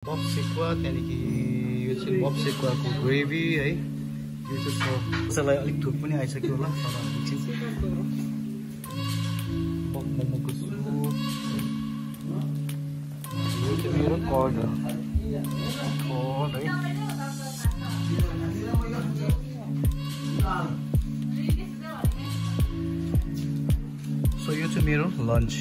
बप्सेकुवा त्यहाँदेखि यो चाहिँ बप्सेकुवाको ग्रेभी है। यो चाहिँ छ। कसैलाई अलिक थुप पनि आइसक्यो होला तर एकछिन मोमोको सुप। यो चाहिँ मेरो कर्ड हो। कर्ड है। सो यो चाहिँ मेरो लन्च।